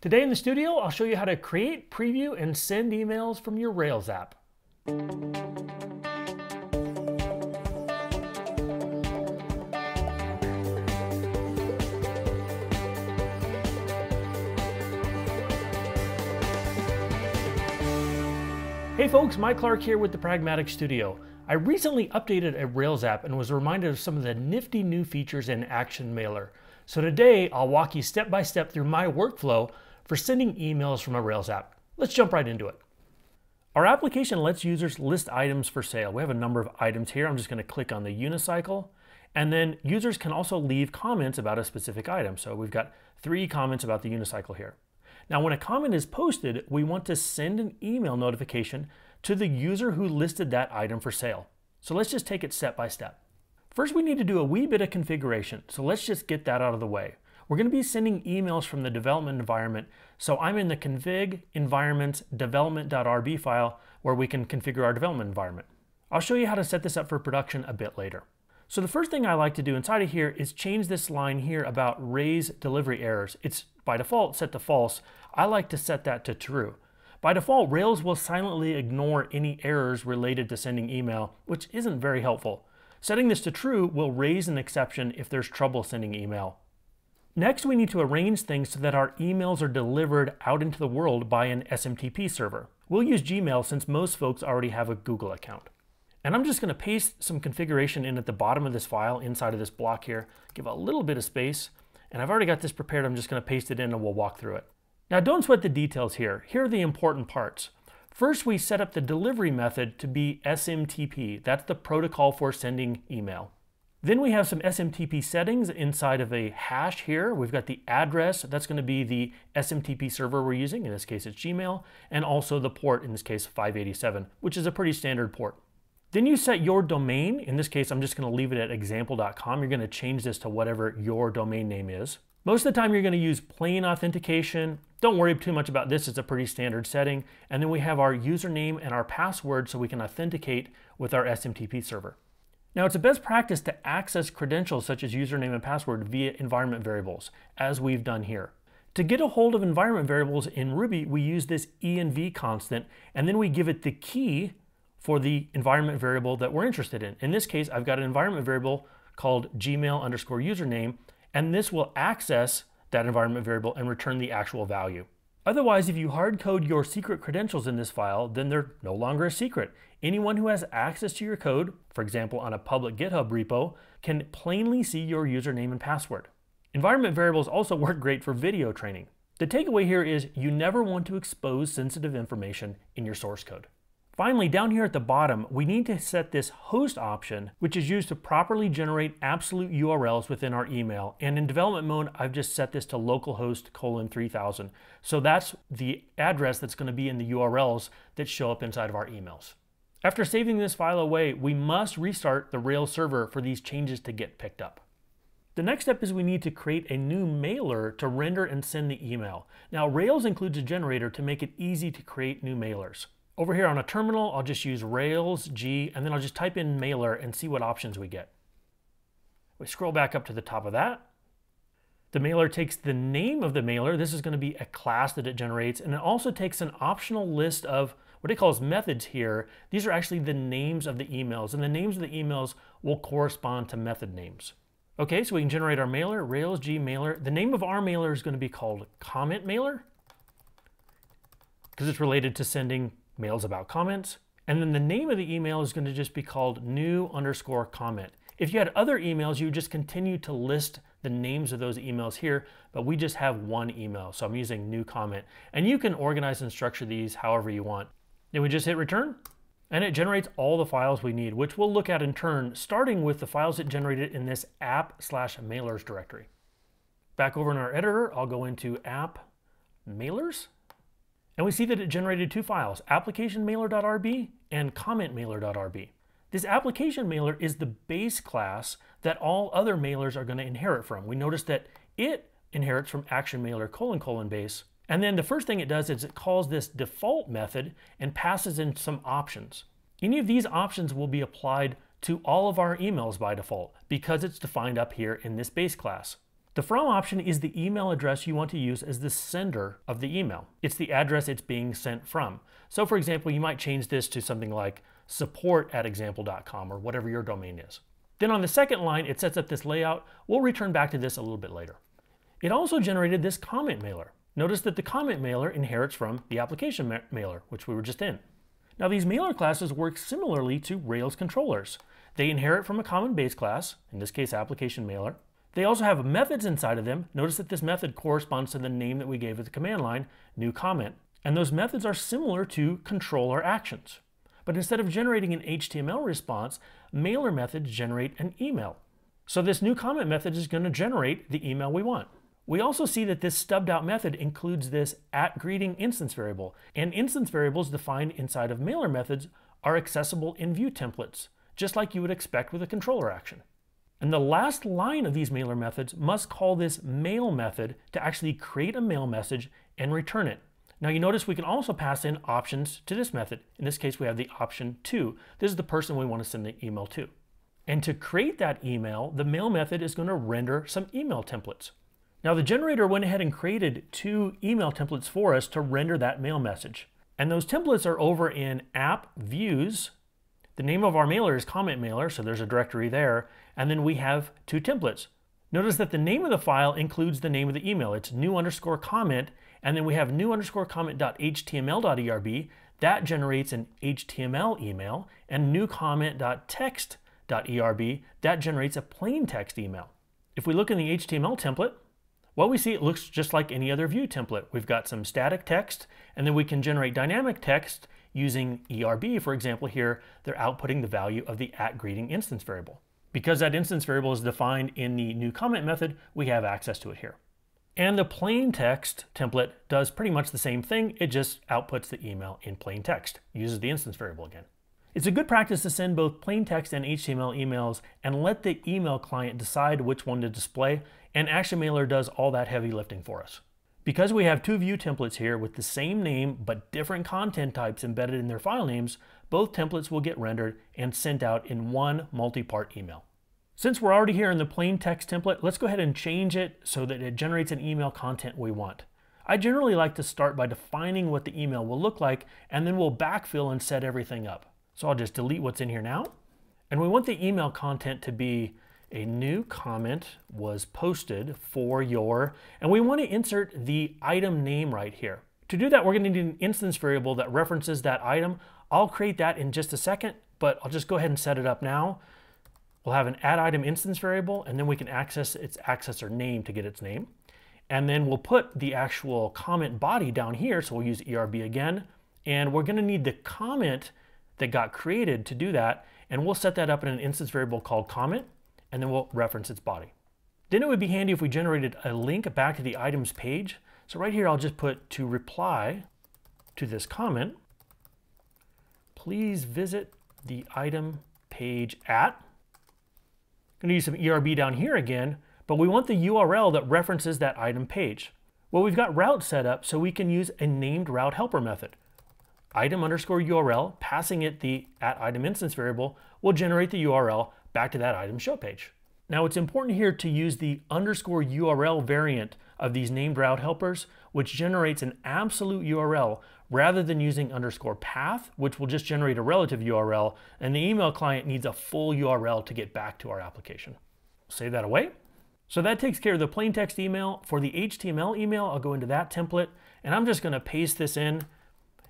Today in the studio, I'll show you how to create, preview, and send emails from your Rails app. Hey folks, Mike Clark here with the Pragmatic Studio. I recently updated a Rails app and was reminded of some of the nifty new features in Action Mailer. So today, I'll walk you step by step through my workflow for sending emails from a Rails app. Let's jump right into it. Our application lets users list items for sale. We have a number of items here. I'm just going to click on the unicycle. And then users can also leave comments about a specific item. So we've got three comments about the unicycle here. Now, when a comment is posted, we want to send an email notification to the user who listed that item for sale. So let's just take it step by step. First, we need to do a wee bit of configuration. So let's just get that out of the way. We're going to be sending emails from the development environment. So I'm in the config environment development.rb file where we can configure our development environment. I'll show you how to set this up for production a bit later. So the first thing I like to do inside of here is change this line here about raise delivery errors. It's by default set to false. I like to set that to true. By default, Rails will silently ignore any errors related to sending email, which isn't very helpful. Setting this to true will raise an exception if there's trouble sending email. Next, we need to arrange things so that our emails are delivered out into the world by an SMTP server. We'll use Gmail since most folks already have a Google account. And I'm just going to paste some configuration in at the bottom of this file inside of this block here, give a little bit of space, and I've already got this prepared. I'm just going to paste it in and we'll walk through it. Now don't sweat the details here. Here are the important parts. First, we set up the delivery method to be SMTP. That's the protocol for sending email. Then we have some SMTP settings inside of a hash here. We've got the address, that's going to be the SMTP server we're using, in this case it's Gmail, and also the port, in this case 587, which is a pretty standard port. Then you set your domain, in this case I'm just going to leave it at example.com. You're going to change this to whatever your domain name is. Most of the time you're going to use plain authentication. Don't worry too much about this, it's a pretty standard setting. And then we have our username and our password so we can authenticate with our SMTP server. Now it's a best practice to access credentials such as username and password via environment variables, as we've done here. To get a hold of environment variables in Ruby, we use this env constant, and then we give it the key for the environment variable that we're interested in. In this case, I've got an environment variable called gmail underscore username, and this will access that environment variable and return the actual value. Otherwise, if you hard code your secret credentials in this file, then they're no longer a secret. Anyone who has access to your code, for example on a public GitHub repo, can plainly see your username and password. Environment variables also work great for video training. The takeaway here is you never want to expose sensitive information in your source code. Finally, down here at the bottom, we need to set this host option, which is used to properly generate absolute URLs within our email. And in development mode, I've just set this to localhost colon 3000. So that's the address that's going to be in the URLs that show up inside of our emails. After saving this file away, we must restart the Rails server for these changes to get picked up. The next step is we need to create a new mailer to render and send the email. Now Rails includes a generator to make it easy to create new mailers. Over here on a terminal, I'll just use Rails G, and then I'll just type in mailer and see what options we get. We scroll back up to the top of that. The mailer takes the name of the mailer. This is going to be a class that it generates, and it also takes an optional list of what it calls methods here. These are actually the names of the emails, and the names of the emails will correspond to method names. Okay, so we can generate our mailer, Rails G mailer. The name of our mailer is going to be called comment mailer because it's related to sending mails about comments. And then the name of the email is going to just be called new underscore comment. If you had other emails, you would just continue to list the names of those emails here, but we just have one email. So I'm using new comment. And you can organize and structure these however you want. Then we just hit return and it generates all the files we need, which we'll look at in turn, starting with the files it generated in this app slash mailers directory. Back over in our editor, I'll go into app mailers and we see that it generated two files, applicationmailer.rb and commentmailer.rb. This application mailer is the base class that all other mailers are going to inherit from. We notice that it inherits from action mailer colon colon base. And then the first thing it does is it calls this default method and passes in some options. Any of these options will be applied to all of our emails by default because it's defined up here in this base class. The from option is the email address you want to use as the sender of the email. It's the address it's being sent from. So for example, you might change this to something like support at example.com or whatever your domain is. Then on the second line, it sets up this layout. We'll return back to this a little bit later. It also generated this comment mailer. Notice that the comment mailer inherits from the application ma mailer, which we were just in. Now these mailer classes work similarly to Rails controllers. They inherit from a common base class, in this case application mailer. They also have methods inside of them. Notice that this method corresponds to the name that we gave at the command line, new comment. And those methods are similar to controller actions. But instead of generating an HTML response, mailer methods generate an email. So this new comment method is going to generate the email we want. We also see that this stubbed out method includes this at greeting instance variable, and instance variables defined inside of mailer methods are accessible in view templates, just like you would expect with a controller action. And the last line of these mailer methods must call this mail method to actually create a mail message and return it. Now you notice we can also pass in options to this method. In this case, we have the option to. This is the person we want to send the email to. And to create that email, the mail method is going to render some email templates. Now the generator went ahead and created two email templates for us to render that mail message. And those templates are over in app views. The name of our mailer is comment mailer, so there's a directory there. And then we have two templates. Notice that the name of the file includes the name of the email. It's new underscore comment, and then we have new underscore comment.html.erb. That generates an HTML email, and new comment.text.erb. That generates a plain text email. If we look in the HTML template, well, we see it looks just like any other view template. We've got some static text, and then we can generate dynamic text using ERB, for example, here, they're outputting the value of the at greeting instance variable. Because that instance variable is defined in the new comment method, we have access to it here. And the plain text template does pretty much the same thing, it just outputs the email in plain text, uses the instance variable again. It's a good practice to send both plain text and HTML emails and let the email client decide which one to display, and Action Mailer does all that heavy lifting for us. Because we have two view templates here with the same name but different content types embedded in their file names, both templates will get rendered and sent out in one multi-part email. Since we're already here in the plain text template, let's go ahead and change it so that it generates an email content we want. I generally like to start by defining what the email will look like and then we'll backfill and set everything up. So I'll just delete what's in here now. And we want the email content to be a new comment was posted for your, and we want to insert the item name right here. To do that, we're going to need an instance variable that references that item. I'll create that in just a second, but I'll just go ahead and set it up now. We'll have an at item instance variable, and then we can access its accessor name to get its name. And then we'll put the actual comment body down here, so we'll use ERB again. And we're gonna need the comment that got created to do that, and we'll set that up in an instance variable called comment, and then we'll reference its body. Then it would be handy if we generated a link back to the items page. So right here, I'll just put to reply to this comment, please visit the item page at. I'm gonna use some ERB down here again, but we want the URL that references that item page. Well, we've got route set up so we can use a named route helper method item underscore URL, passing it the at item instance variable, will generate the URL back to that item show page. Now it's important here to use the underscore URL variant of these named route helpers, which generates an absolute URL rather than using underscore path, which will just generate a relative URL, and the email client needs a full URL to get back to our application. Save that away. So that takes care of the plain text email. For the HTML email, I'll go into that template, and I'm just gonna paste this in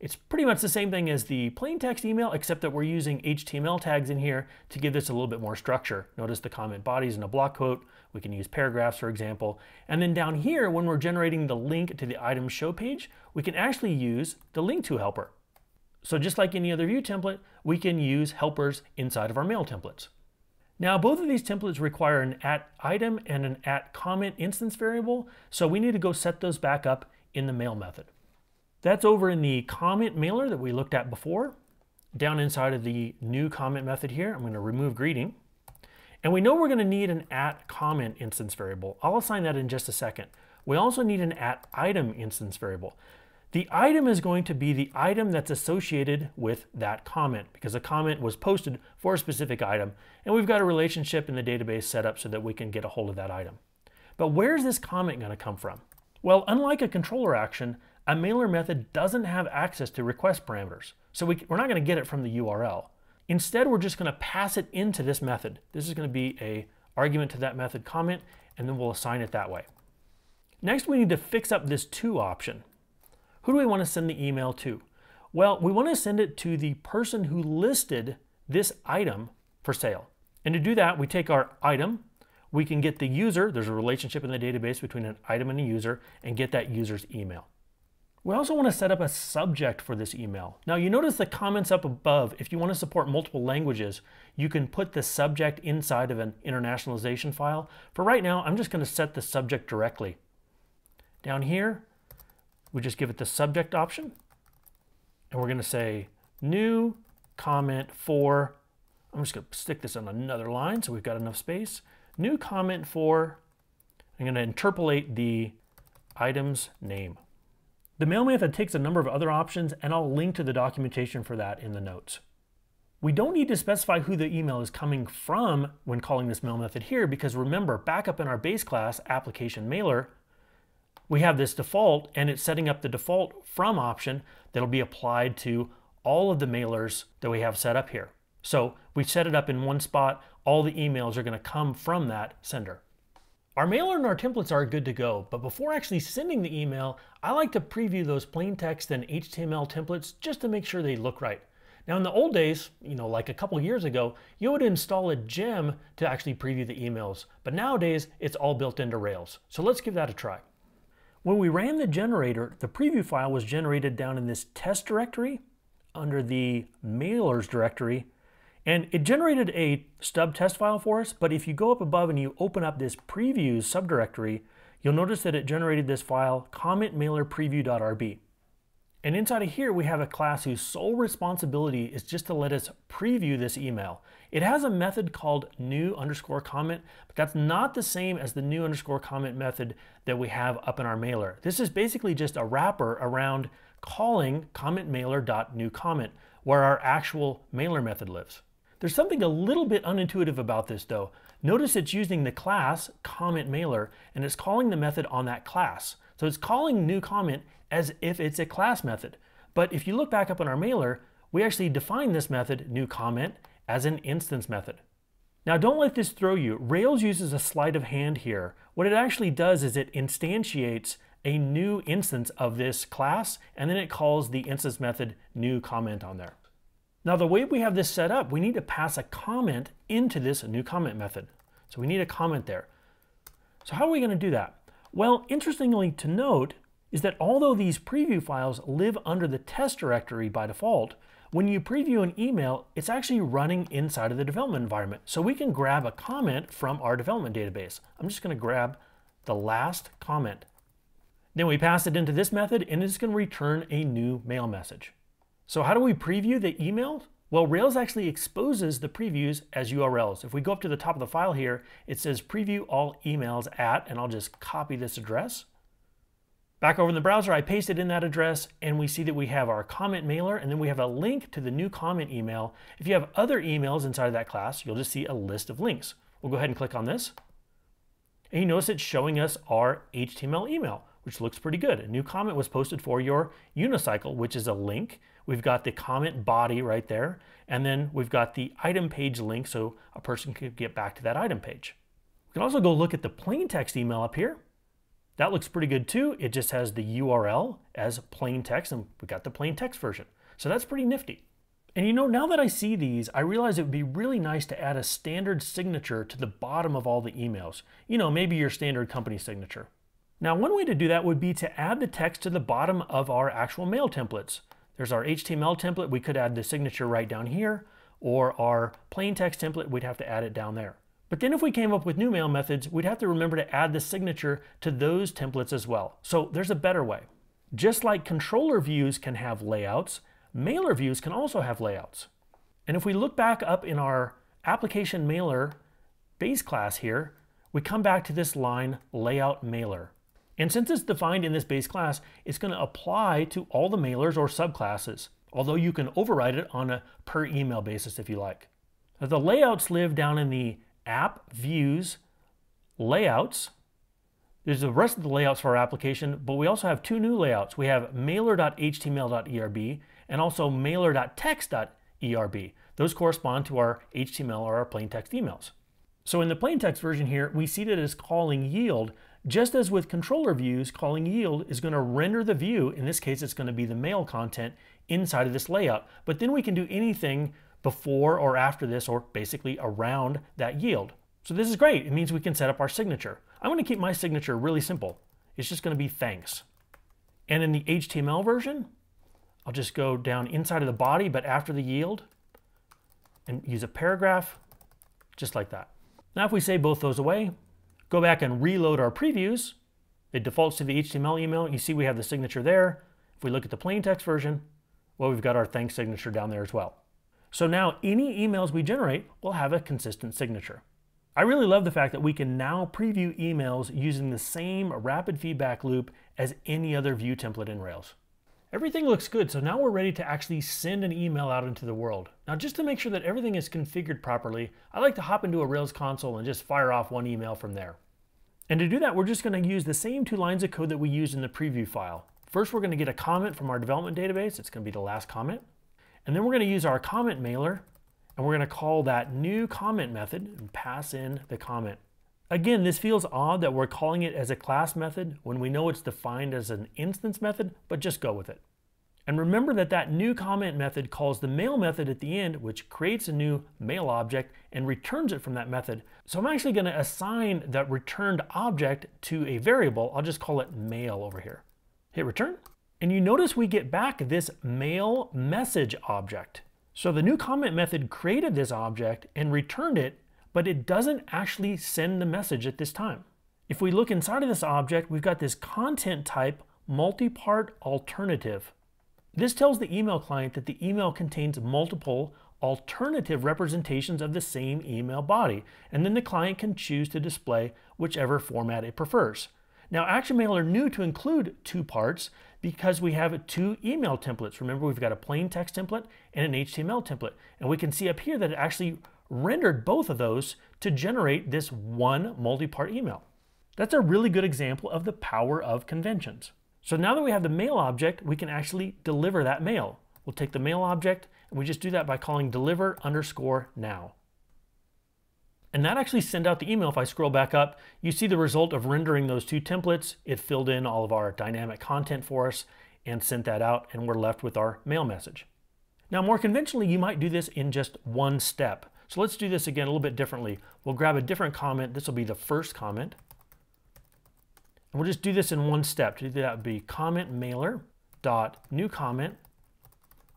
it's pretty much the same thing as the plain text email, except that we're using HTML tags in here to give this a little bit more structure. Notice the comment bodies in a block quote. We can use paragraphs, for example. And then down here, when we're generating the link to the item show page, we can actually use the link to helper. So just like any other view template, we can use helpers inside of our mail templates. Now, both of these templates require an at item and an at comment instance variable, so we need to go set those back up in the mail method. That's over in the comment mailer that we looked at before. Down inside of the new comment method here, I'm going to remove greeting. And we know we're going to need an at comment instance variable. I'll assign that in just a second. We also need an at item instance variable. The item is going to be the item that's associated with that comment because a comment was posted for a specific item and we've got a relationship in the database set up so that we can get a hold of that item. But where's this comment going to come from? Well, unlike a controller action, a mailer method doesn't have access to request parameters. So we, are not going to get it from the URL. Instead, we're just going to pass it into this method. This is going to be a argument to that method comment, and then we'll assign it that way. Next, we need to fix up this to option. Who do we want to send the email to? Well, we want to send it to the person who listed this item for sale. And to do that, we take our item, we can get the user, there's a relationship in the database between an item and a user, and get that user's email. We also want to set up a subject for this email. Now you notice the comments up above, if you want to support multiple languages, you can put the subject inside of an internationalization file. For right now, I'm just going to set the subject directly. Down here, we just give it the subject option, and we're going to say new comment for, I'm just going to stick this on another line so we've got enough space. New comment for, I'm going to interpolate the item's name. The mail method takes a number of other options and I'll link to the documentation for that in the notes. We don't need to specify who the email is coming from when calling this mail method here because remember, back up in our base class application mailer, we have this default and it's setting up the default from option that'll be applied to all of the mailers that we have set up here. So we set it up in one spot, all the emails are gonna come from that sender. Our mailer and our templates are good to go, but before actually sending the email, I like to preview those plain text and HTML templates just to make sure they look right. Now in the old days, you know, like a couple years ago, you would install a gem to actually preview the emails, but nowadays it's all built into Rails. So let's give that a try. When we ran the generator, the preview file was generated down in this test directory under the mailers directory, and it generated a stub test file for us, but if you go up above and you open up this previews subdirectory, you'll notice that it generated this file commentmailerpreview.rb. And inside of here, we have a class whose sole responsibility is just to let us preview this email. It has a method called new underscore comment, but that's not the same as the new underscore comment method that we have up in our mailer. This is basically just a wrapper around calling commentmailer.newComment, where our actual mailer method lives. There's something a little bit unintuitive about this though. Notice it's using the class commentMailer and it's calling the method on that class. So it's calling new comment as if it's a class method. But if you look back up on our mailer, we actually define this method, new comment, as an instance method. Now don't let this throw you. Rails uses a sleight of hand here. What it actually does is it instantiates a new instance of this class, and then it calls the instance method new comment on there. Now the way we have this set up, we need to pass a comment into this new comment method. So we need a comment there. So how are we going to do that? Well, interestingly to note, is that although these preview files live under the test directory by default, when you preview an email, it's actually running inside of the development environment. So we can grab a comment from our development database. I'm just going to grab the last comment. Then we pass it into this method and it's going to return a new mail message. So how do we preview the email? Well, Rails actually exposes the previews as URLs. If we go up to the top of the file here, it says preview all emails at, and I'll just copy this address. Back over in the browser, I pasted in that address and we see that we have our comment mailer and then we have a link to the new comment email. If you have other emails inside of that class, you'll just see a list of links. We'll go ahead and click on this. And you notice it's showing us our HTML email, which looks pretty good. A new comment was posted for your unicycle, which is a link. We've got the comment body right there. And then we've got the item page link so a person could get back to that item page. We can also go look at the plain text email up here. That looks pretty good too. It just has the URL as plain text and we got the plain text version. So that's pretty nifty. And you know, now that I see these, I realize it would be really nice to add a standard signature to the bottom of all the emails. You know, maybe your standard company signature. Now, one way to do that would be to add the text to the bottom of our actual mail templates. There's our HTML template. We could add the signature right down here, or our plain text template, we'd have to add it down there. But then if we came up with new mail methods, we'd have to remember to add the signature to those templates as well. So there's a better way. Just like controller views can have layouts, mailer views can also have layouts. And if we look back up in our application mailer base class here, we come back to this line layout mailer. And since it's defined in this base class, it's going to apply to all the mailers or subclasses, although you can override it on a per email basis if you like. The layouts live down in the app views layouts, There's the rest of the layouts for our application, but we also have two new layouts. We have mailer.html.erb and also mailer.text.erb. Those correspond to our HTML or our plain text emails. So in the plain text version here, we see that it's calling yield. Just as with controller views, calling yield is going to render the view, in this case it's going to be the mail content, inside of this layout. But then we can do anything before or after this, or basically around that yield. So this is great. It means we can set up our signature. I'm going to keep my signature really simple. It's just going to be thanks. And in the HTML version, I'll just go down inside of the body, but after the yield, and use a paragraph, just like that. Now if we save both those away, go back and reload our previews, it defaults to the HTML email. You see we have the signature there. If we look at the plain text version, well, we've got our thanks signature down there as well. So now any emails we generate will have a consistent signature. I really love the fact that we can now preview emails using the same rapid feedback loop as any other view template in Rails. Everything looks good, so now we're ready to actually send an email out into the world. Now just to make sure that everything is configured properly, I like to hop into a Rails console and just fire off one email from there. And to do that, we're just going to use the same two lines of code that we used in the preview file. First, we're going to get a comment from our development database. It's going to be the last comment. And then we're going to use our comment mailer, and we're going to call that new comment method and pass in the comment. Again, this feels odd that we're calling it as a class method when we know it's defined as an instance method, but just go with it. And remember that that new comment method calls the mail method at the end, which creates a new mail object and returns it from that method. So I'm actually going to assign that returned object to a variable. I'll just call it mail over here. Hit return. And you notice we get back this mail message object. So the new comment method created this object and returned it but it doesn't actually send the message at this time. If we look inside of this object, we've got this content type multi-part alternative. This tells the email client that the email contains multiple alternative representations of the same email body, and then the client can choose to display whichever format it prefers. Now, ActionMailer knew to include two parts because we have two email templates. Remember, we've got a plain text template and an HTML template, and we can see up here that it actually rendered both of those to generate this one multi-part email. That's a really good example of the power of conventions. So now that we have the mail object, we can actually deliver that mail. We'll take the mail object and we just do that by calling deliver underscore now. And that actually sent out the email. If I scroll back up, you see the result of rendering those two templates. It filled in all of our dynamic content for us and sent that out and we're left with our mail message. Now more conventionally, you might do this in just one step. So let's do this again a little bit differently. We'll grab a different comment. This will be the first comment. And we'll just do this in one step. To do that would be comment mailer dot new comment,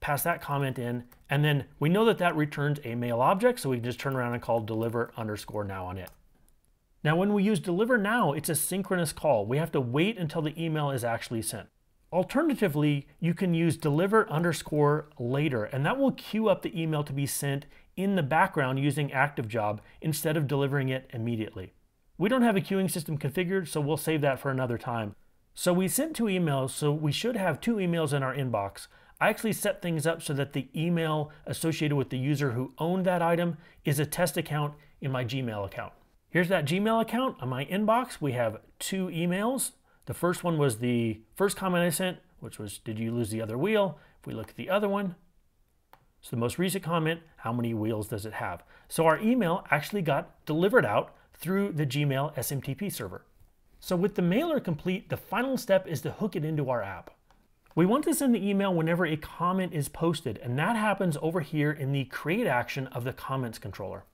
pass that comment in, and then we know that that returns a mail object, so we can just turn around and call deliver underscore now on it. Now when we use deliver now, it's a synchronous call. We have to wait until the email is actually sent. Alternatively, you can use deliver underscore later, and that will queue up the email to be sent in the background using ActiveJob instead of delivering it immediately. We don't have a queuing system configured, so we'll save that for another time. So we sent two emails, so we should have two emails in our inbox. I actually set things up so that the email associated with the user who owned that item is a test account in my Gmail account. Here's that Gmail account. On my inbox, we have two emails. The first one was the first comment I sent, which was, did you lose the other wheel? If we look at the other one, so the most recent comment, how many wheels does it have? So our email actually got delivered out through the Gmail SMTP server. So with the mailer complete, the final step is to hook it into our app. We want to send the email whenever a comment is posted, and that happens over here in the create action of the comments controller.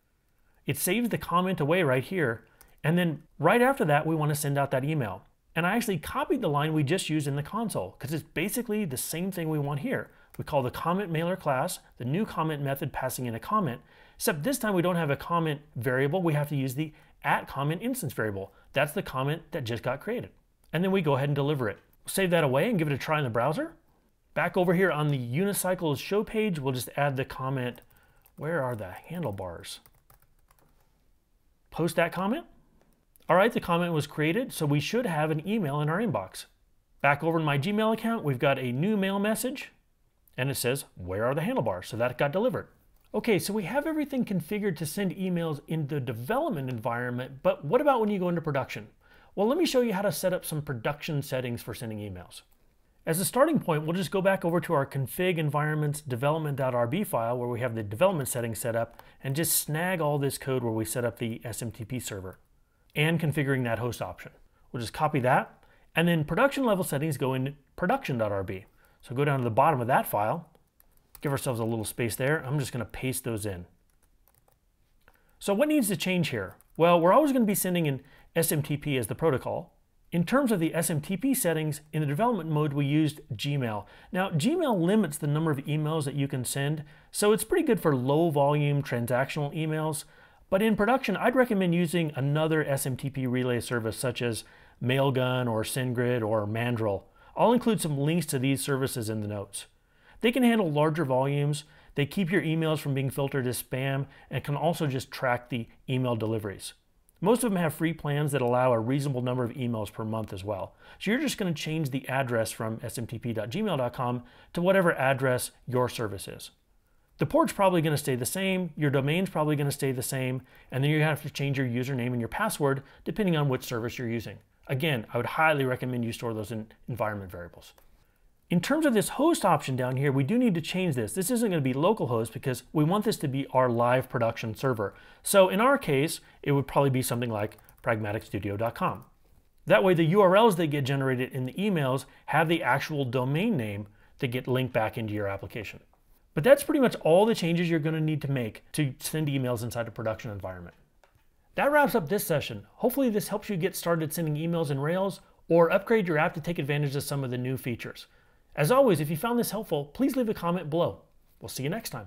It saves the comment away right here, and then right after that, we want to send out that email. And I actually copied the line we just used in the console because it's basically the same thing we want here. We call the comment mailer class, the new comment method passing in a comment, except this time we don't have a comment variable, we have to use the at comment instance variable. That's the comment that just got created. And then we go ahead and deliver it. Save that away and give it a try in the browser. Back over here on the Unicycles show page, we'll just add the comment, where are the handlebars? Post that comment. All right, the comment was created, so we should have an email in our inbox. Back over in my Gmail account, we've got a new mail message and it says, where are the handlebars? So that got delivered. Okay, so we have everything configured to send emails in the development environment, but what about when you go into production? Well, let me show you how to set up some production settings for sending emails. As a starting point, we'll just go back over to our config environments development.rb file where we have the development settings set up and just snag all this code where we set up the SMTP server and configuring that host option. We'll just copy that and then production level settings go in production.rb. So go down to the bottom of that file, give ourselves a little space there. I'm just going to paste those in. So what needs to change here? Well, we're always going to be sending in SMTP as the protocol. In terms of the SMTP settings, in the development mode, we used Gmail. Now, Gmail limits the number of emails that you can send, so it's pretty good for low volume transactional emails. But in production, I'd recommend using another SMTP relay service such as Mailgun or SendGrid or Mandrill. I'll include some links to these services in the notes. They can handle larger volumes, they keep your emails from being filtered as spam, and can also just track the email deliveries. Most of them have free plans that allow a reasonable number of emails per month as well. So you're just going to change the address from smtp.gmail.com to whatever address your service is. The port's probably going to stay the same, your domain's probably going to stay the same, and then you have to change your username and your password depending on which service you're using. Again, I would highly recommend you store those in environment variables. In terms of this host option down here, we do need to change this. This isn't going to be localhost because we want this to be our live production server. So in our case, it would probably be something like pragmaticstudio.com. That way the URLs that get generated in the emails have the actual domain name that get linked back into your application. But that's pretty much all the changes you're going to need to make to send emails inside a production environment. That wraps up this session. Hopefully this helps you get started sending emails in Rails or upgrade your app to take advantage of some of the new features. As always, if you found this helpful, please leave a comment below. We'll see you next time.